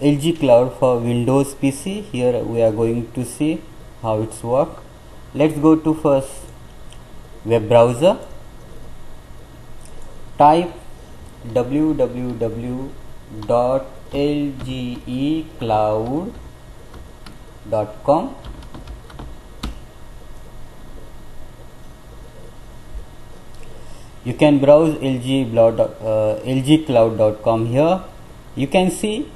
LG Cloud for Windows PC here we are going to see how it's work. Let's go to first web browser. Type www.lgecloud.com you can browse lg, uh, lgcloud.com here. You can see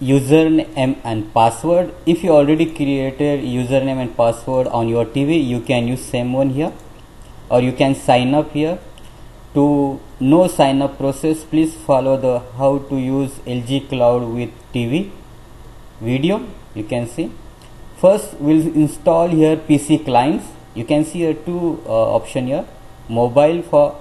username and password. If you already created username and password on your tv you can use same one here or you can sign up here. To know sign up process please follow the how to use lg cloud with tv video you can see. First we'll install here pc clients. You can see here two uh, option here mobile for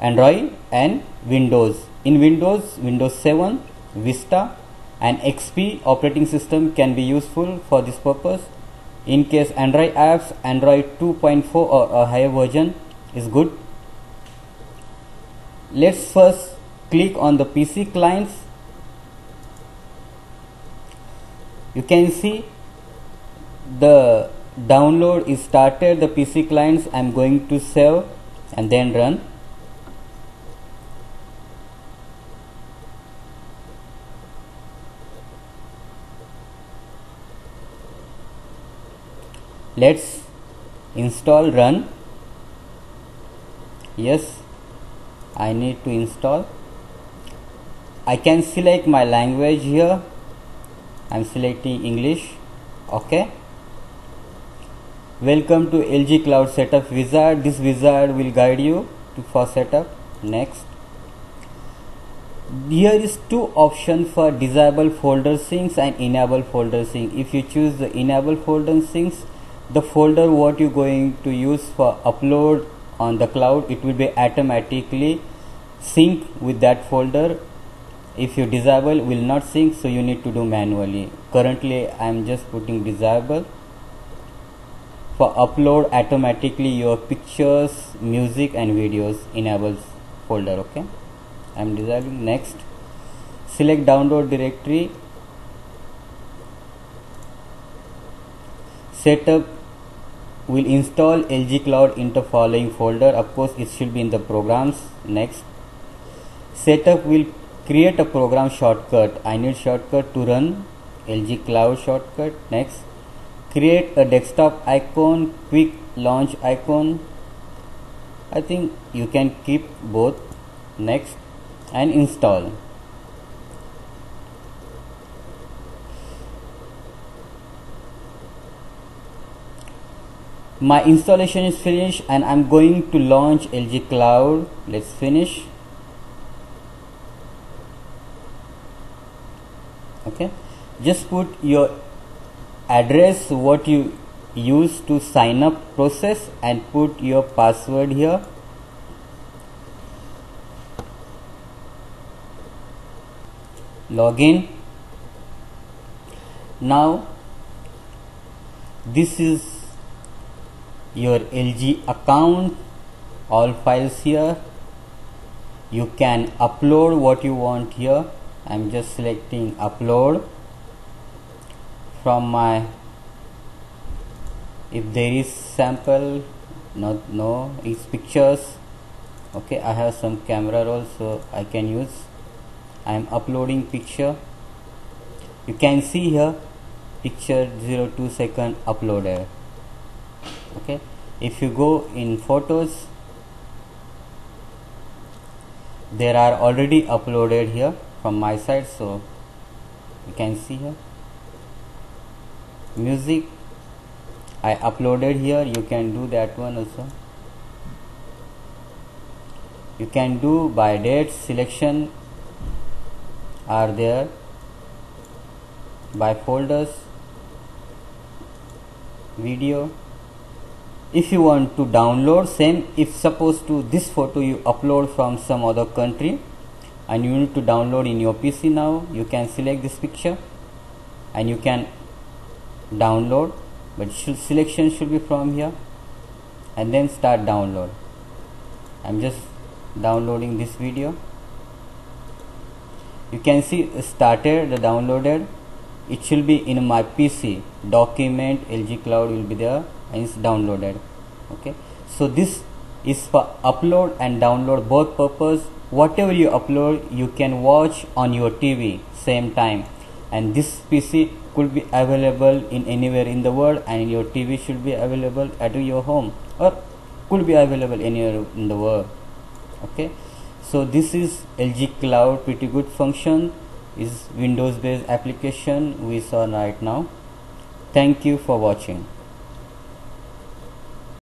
android and windows. In windows windows 7 vista and xp operating system can be useful for this purpose. In case android apps android 2.4 or a higher version is good. Let's first click on the pc clients. You can see the download is started. The pc clients i'm going to save and then run let's install run. Yes I need to install. I can select my language here. I'm selecting English. Okay. Welcome to LG Cloud Setup Wizard. This wizard will guide you to for setup. Next. Here is two options for disable folder syncs and enable folder sync. If you choose the enable folder syncs the folder what you are going to use for upload on the cloud it will be automatically sync with that folder. If you disable will not sync so you need to do manually. Currently I am just putting disable. For upload automatically your pictures music and videos enables folder okay? I am disabling. Next. Select download directory. Setup we'll install LG Cloud into following folder. Of course it should be in the programs. Next. Setup will create a program shortcut. I need shortcut to run LG Cloud shortcut. Next. Create a desktop icon. Quick launch icon. I think you can keep both. Next. And install my installation is finished and I'm going to launch LG Cloud. Let's finish. Okay. Just put your address what you use to sign up process and put your password here. Login. Now this is your LG account all files here. You can upload what you want here. I'm just selecting upload. From my if there is sample not no it's pictures. Okay I have some camera roll so I can use. I am uploading picture. You can see here picture 02 second uploaded okay? If you go in photos there are already uploaded here from my side so you can see here. Music I uploaded here you can do that one also. You can do by date selection are there by folders video if you want to download same if suppose to this photo you upload from some other country and you need to download in your PC now you can select this picture and you can download but selection should be from here and then start download. I'm just downloading this video. You can see started the downloaded it should be in my PC document LG cloud will be there and it's downloaded. Okay? So this is for upload and download both purpose. Whatever you upload you can watch on your TV same time. And this PC could be available in anywhere in the world and your TV should be available at your home or could be available anywhere in the world. Okay? So this is LG cloud pretty good function is windows based application we saw right now. Thank you for watching